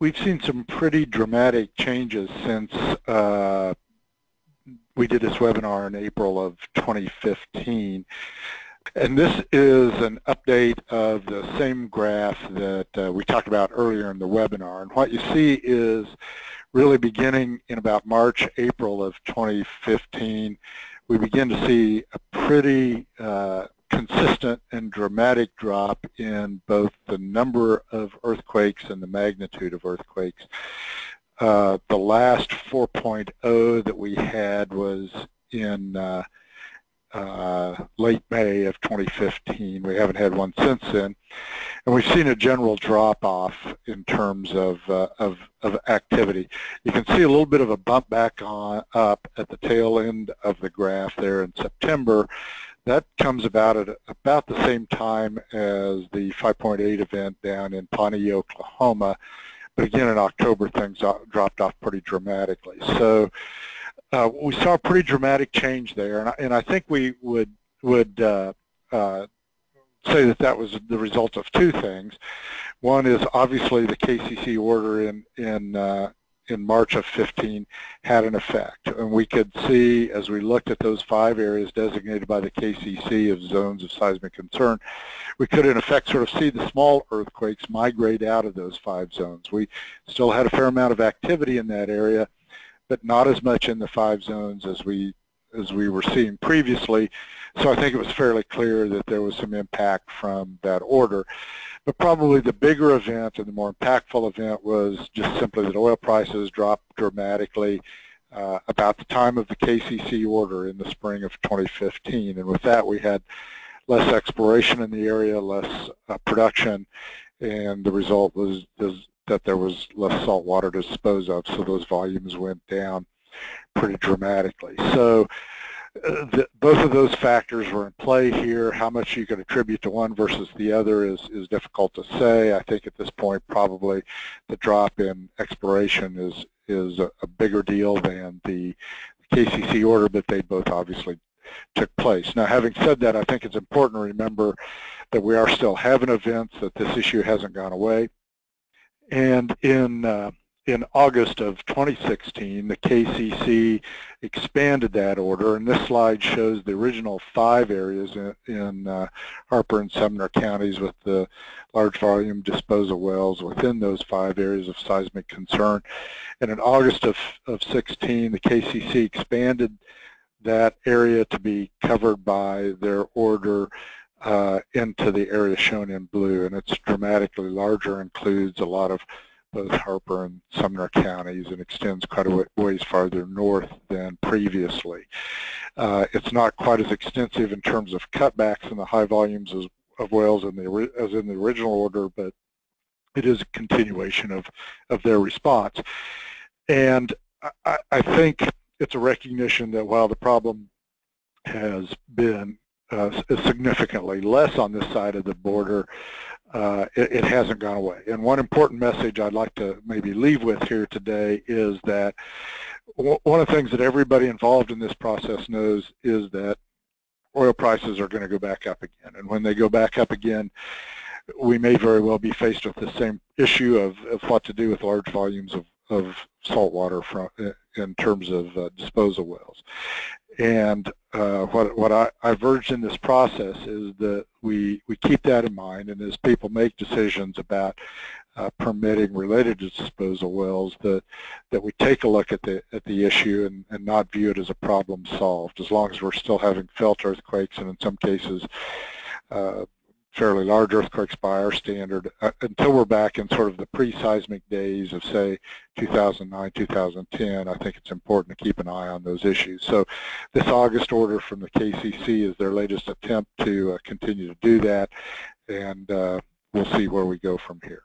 we've seen some pretty dramatic changes since uh, we did this webinar in April of 2015. And this is an update of the same graph that uh, we talked about earlier in the webinar. And what you see is really beginning in about March, April of 2015, we begin to see a pretty uh, consistent and dramatic drop in both the number of earthquakes and the magnitude of earthquakes. Uh, the last 4.0 that we had was in uh, uh, late May of 2015. We haven't had one since then. And we've seen a general drop-off in terms of, uh, of, of, activity. You can see a little bit of a bump back on, up at the tail end of the graph there in September. That comes about at about the same time as the 5.8 event down in Pawnee, Oklahoma. But again, in October, things dropped off pretty dramatically. So uh, we saw a pretty dramatic change there, and I, and I think we would would uh, uh, say that that was the result of two things. One is obviously the KCC order in in uh, in March of 15 had an effect, and we could see as we looked at those five areas designated by the KCC of zones of seismic concern, we could in effect sort of see the small earthquakes migrate out of those five zones. We still had a fair amount of activity in that area, but not as much in the five zones as we as we were seeing previously. So I think it was fairly clear that there was some impact from that order. But probably the bigger event and the more impactful event was just simply that oil prices dropped dramatically uh, about the time of the KCC order in the spring of 2015. And with that, we had less exploration in the area, less uh, production, and the result was, was that there was less salt water to dispose of, so those volumes went down pretty dramatically. So uh, the, both of those factors were in play here. How much you can attribute to one versus the other is, is difficult to say. I think at this point probably the drop in exploration is, is a, a bigger deal than the KCC order, but they both obviously took place. Now having said that, I think it's important to remember that we are still having events, that this issue hasn't gone away. And in uh, in August of 2016, the KCC expanded that order, and this slide shows the original five areas in, in uh, Harper and Sumner counties with the large volume disposal wells within those five areas of seismic concern. And in August of, of 16, the KCC expanded that area to be covered by their order uh, into the area shown in blue, and it's dramatically larger, includes a lot of both Harper and Sumner counties and extends quite a ways farther north than previously. Uh, it's not quite as extensive in terms of cutbacks in the high volumes as, of wells in the, as in the original order, but it is a continuation of, of their response. And I, I think it's a recognition that while the problem has been uh, significantly less on this side of the border, uh, it, it, hasn't gone away. And one important message I'd like to maybe leave with here today is that one of the things that everybody involved in this process knows is that oil prices are going to go back up again. And when they go back up again, we may very well be faced with the same issue of, of what to do with large volumes of, of salt water from, in terms of uh, disposal wells. And uh, what, what I, I've urged in this process is that we, we keep that in mind and as people make decisions about uh, permitting related to disposal wells that, that we take a look at the, at the issue and, and not view it as a problem solved as long as we're still having felt earthquakes and in some cases uh, fairly large earthquakes by our standard uh, until we're back in sort of the pre-seismic days of, say, 2009, 2010. I think it's important to keep an eye on those issues. So this August order from the KCC is their latest attempt to uh, continue to do that, and uh, we'll see where we go from here.